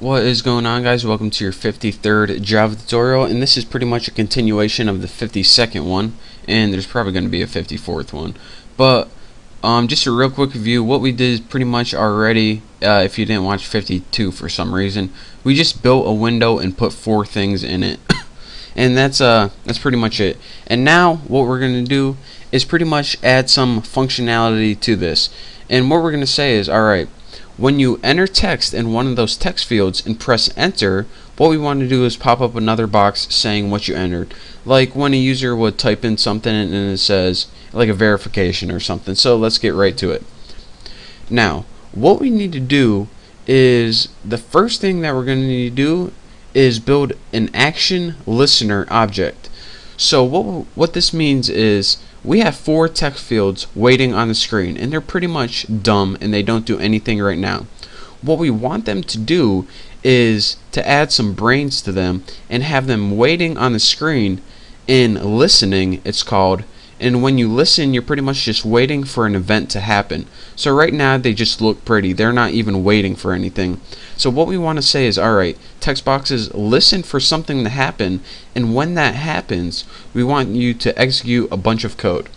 What is going on guys? Welcome to your 53rd Java tutorial and this is pretty much a continuation of the 52nd one and there's probably going to be a 54th one. But um, just a real quick review what we did is pretty much already uh, if you didn't watch 52 for some reason we just built a window and put four things in it. And that's uh that's pretty much it. And now what we're going to do is pretty much add some functionality to this. And what we're going to say is alright when you enter text in one of those text fields and press enter, what we want to do is pop up another box saying what you entered. Like when a user would type in something and it says like a verification or something. So let's get right to it. Now, what we need to do is the first thing that we're going to need to do is build an action listener object. So what what this means is we have four text fields waiting on the screen and they're pretty much dumb and they don't do anything right now. What we want them to do is to add some brains to them and have them waiting on the screen in listening it's called and when you listen you're pretty much just waiting for an event to happen. So right now they just look pretty. They're not even waiting for anything. So what we want to say is alright text boxes listen for something to happen. And when that happens we want you to execute a bunch of code.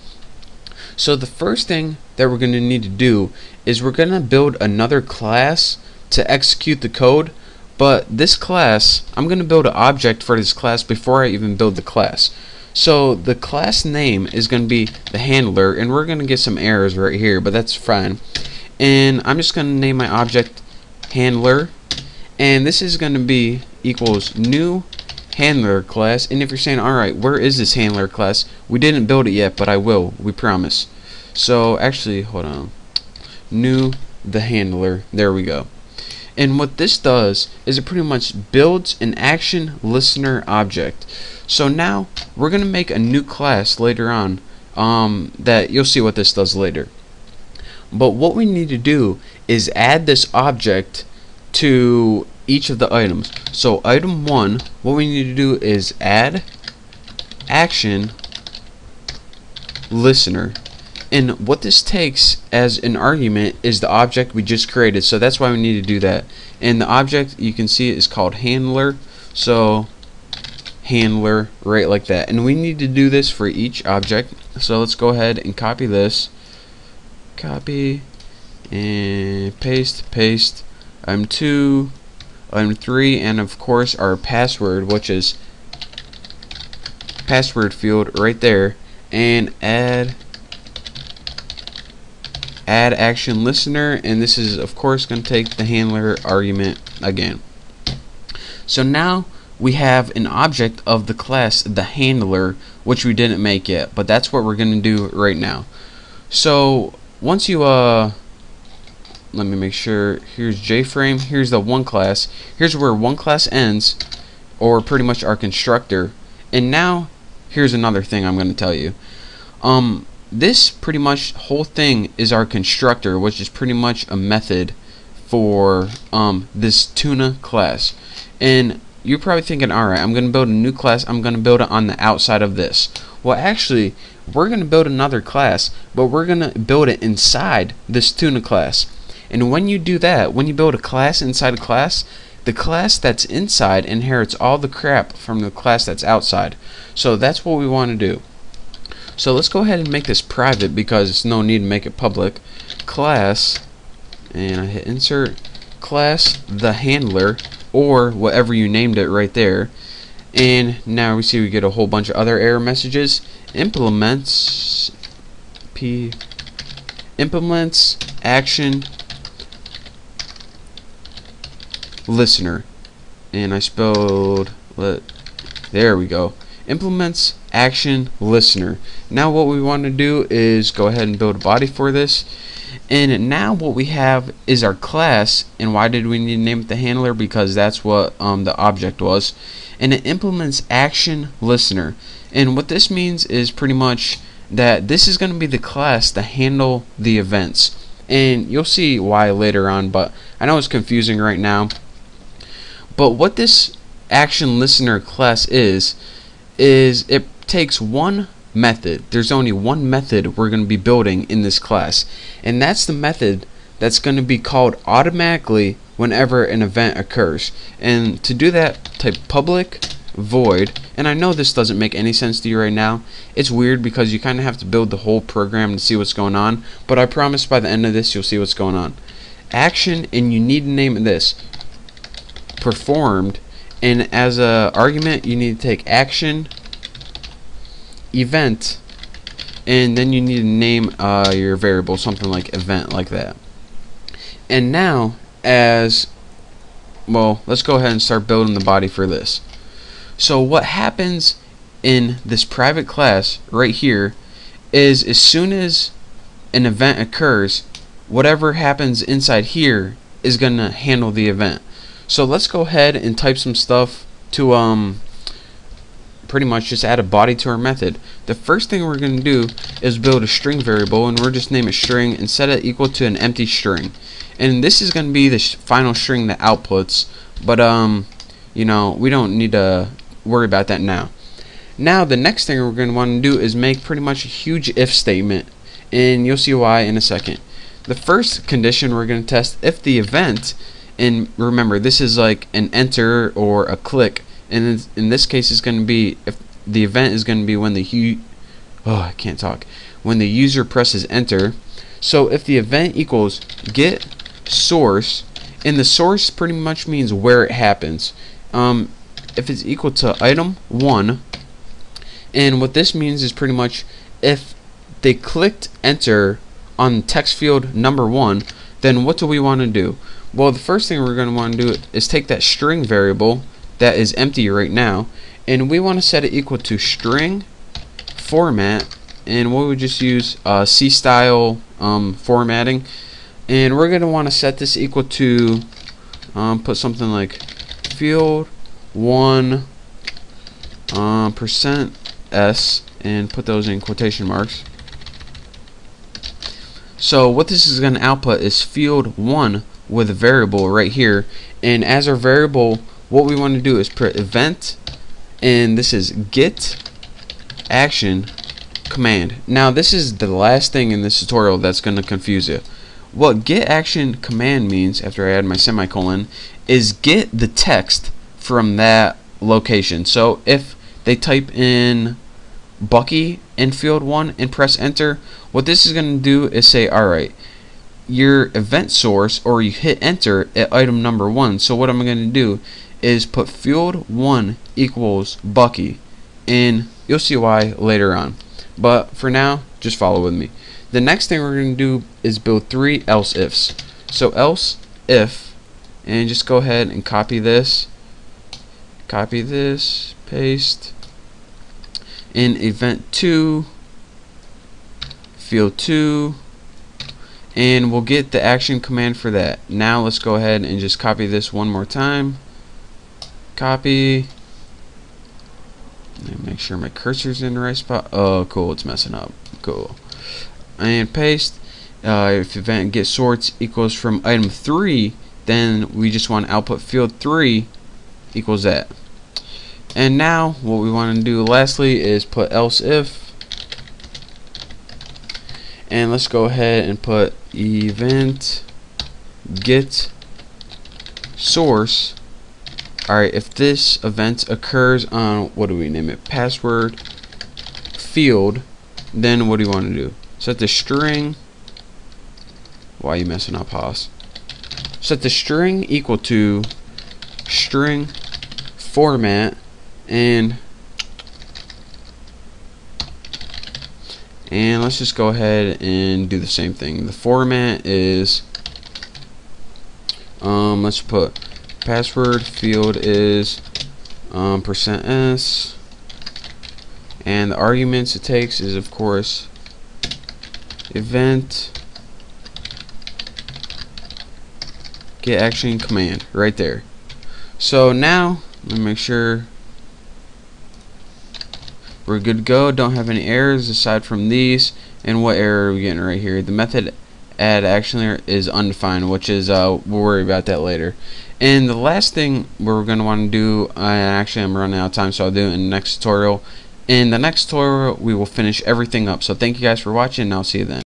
So the first thing that we're going to need to do is we're going to build another class to execute the code. But this class I'm going to build an object for this class before I even build the class so the class name is going to be the handler and we're going to get some errors right here but that's fine. And I'm just going to name my object handler and this is going to be equals new handler class. And if you're saying alright where is this handler class? We didn't build it yet but I will we promise. So actually hold on. New the handler. There we go and what this does is it pretty much builds an action listener object so now we're gonna make a new class later on um, that you'll see what this does later. But what we need to do is add this object to each of the items. So item 1, what we need to do is add action listener. And what this takes as an argument is the object we just created. So that's why we need to do that. And the object you can see is called handler. So handler right like that and we need to do this for each object so let's go ahead and copy this copy and paste paste I'm 2 I'm 3 and of course our password which is password field right there and add add action listener and this is of course going to take the handler argument again. So now we have an object of the class the handler which we didn't make yet but that's what we're gonna do right now. So once you uh let me make sure here's JFrame here's the one class here's where one class ends or pretty much our constructor. And now here's another thing I'm gonna tell you. Um this pretty much whole thing is our constructor which is pretty much a method for um, this tuna class and you're probably thinking, alright, I'm going to build a new class, I'm going to build it on the outside of this. Well, actually, we're going to build another class, but we're going to build it inside this tuna class. And when you do that, when you build a class inside a class, the class that's inside inherits all the crap from the class that's outside. So that's what we want to do. So let's go ahead and make this private because there's no need to make it public. Class, and I hit insert, class the handler or whatever you named it right there. And now we see we get a whole bunch of other error messages. Implements p implements action listener. And I spelled let there we go implements action listener. Now what we want to do is go ahead and build a body for this. And now what we have is our class and why did we need to name it the handler? Because that's what um, the object was. And it implements action listener. And what this means is pretty much that this is going to be the class to handle the events. And you'll see why later on but I know it's confusing right now. But what this action listener class is is it takes one method. There's only one method we're going to be building in this class, and that's the method that's going to be called automatically whenever an event occurs. And to do that, type public void. And I know this doesn't make any sense to you right now. It's weird because you kind of have to build the whole program to see what's going on. But I promise by the end of this you'll see what's going on. Action and you need to name this. Performed and as a argument you need to take action event and then you need to name uh, your variable something like event like that and now as well let's go ahead and start building the body for this so what happens in this private class right here is as soon as an event occurs, whatever happens inside here is going to handle the event. So let's go ahead and type some stuff to um pretty much just add a body to our method. The first thing we're going to do is build a string variable and we're just name it string and set it equal to an empty string. And this is going to be the final string that outputs, but um you know, we don't need to worry about that now. Now the next thing we're going to want to do is make pretty much a huge if statement and you'll see why in a second. The first condition we're going to test if the event and remember this is like an enter or a click and in this case it's going to be if the event is going to be when the oh I can't talk when the user presses enter. So if the event equals get source and the source pretty much means where it happens. Um, if it's equal to item 1 and what this means is pretty much if they clicked enter on text field number 1 then what do we want to do well the first thing we're going to want to do is take that string variable that is empty right now and we want to set it equal to string format and we would just use uh, C style um, formatting. And we're going to want to set this equal to um, put something like field one uh, percent s and put those in quotation marks. So what this is going to output is field 1 with a variable right here. And as our variable what we want to do is put event and this is get action command. Now this is the last thing in this tutorial that's going to confuse you. What get action command means after I add my semicolon is get the text from that location. So if they type in Bucky in field 1 and press enter, what this is going to do is say, alright, your event source or you hit enter at item number 1. So what I'm going to do is put field 1 equals Bucky and you'll see why later on. But for now, just follow with me. The next thing we're going to do is build three else ifs. So else if and just go ahead and copy this copy this paste in event 2 field 2 and we'll get the action command for that. Now let's go ahead and just copy this one more time. Copy. And make sure my cursor's in the right spot. Oh cool. It's messing up. Cool. And paste. Uh, if event get source equals from item 3 then we just want output field 3 equals that. And now what we want to do lastly is put else if and let's go ahead and put event get source. Alright if this event occurs on what do we name it? Password field then what do you want to do? Set the string. Why are you messing up Haas? Set the string equal to string format and and let's just go ahead and do the same thing. The format is um, let's put password field is um, percent %s. And the arguments it takes is of course event get action command right there. So now let me make sure we're good to go. Don't have any errors aside from these. And what error are we getting right here? The method add action is undefined which is uh, we'll worry about that later. And the last thing we're going to want to do uh, actually I'm running out of time so I'll do it in the next tutorial. In the next tutorial we will finish everything up. So thank you guys for watching and I'll see you then